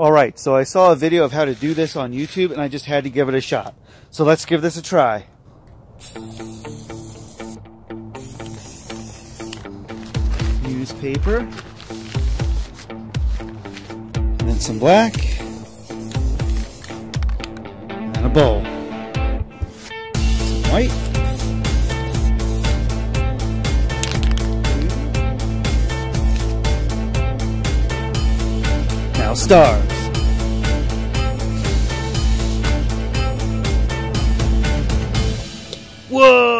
All right, so I saw a video of how to do this on YouTube and I just had to give it a shot. So let's give this a try. Newspaper. And then some black. And a bowl. Some white. Now stars. Whoa!